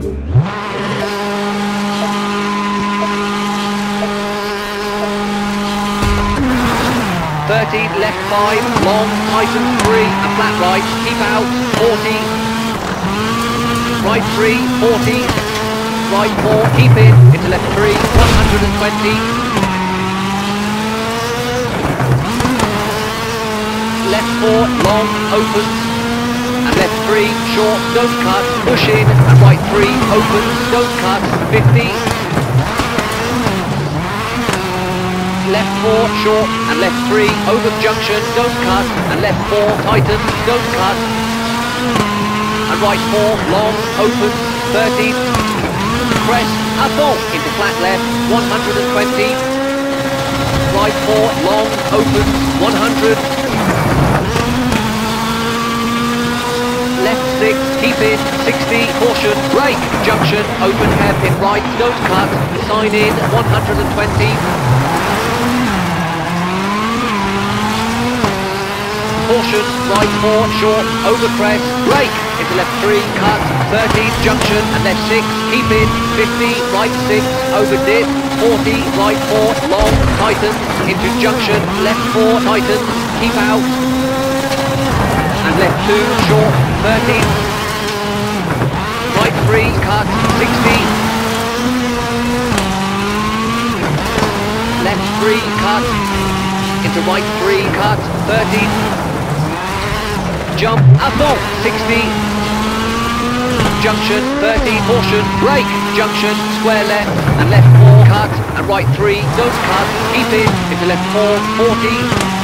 13, left 5, long, item 3, a flat right, keep out, 40, right 3, 40, right 4, keep in, into left 3, 120, left 4, long, open, 3, short, don't cut, push in, right 3, open, don't cut, 50. Left 4, short, and left 3, over junction, don't cut, and left 4, tighten, don't cut. And right 4, long, open, 30. Press, up ball, into flat left, 120. Right 4, long, open, 100. Left keep in, 60, caution, brake, junction, open hairpin right, don't cut, sign in, 120, caution, right four, short, over crest, brake, into left three, cut, 30, junction, and left six, keep in, 50, right six, over dip, 40, right four, long, tightens, into junction, left four, tightens, keep out, left two, short, 30, right three, cut, 60, left three, cut, into right three, cut, 30, jump, assault, 60, junction, 30, caution, brake, junction, square left, and left 4, cut, and right 3, don't cut, keep in, into left 4, 40,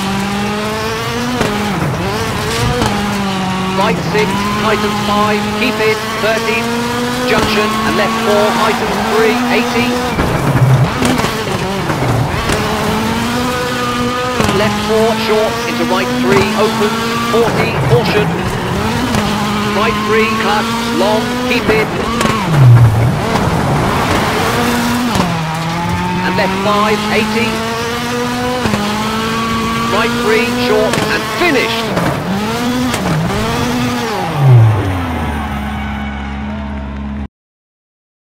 right 6, tightens 5, keep it, 30, junction, and left 4, tightens 3, 80, left 4, short, into right 3, open, 40, caution. Right 3, cut, long, keep it. And left 5, 80. Right 3, short, and finished.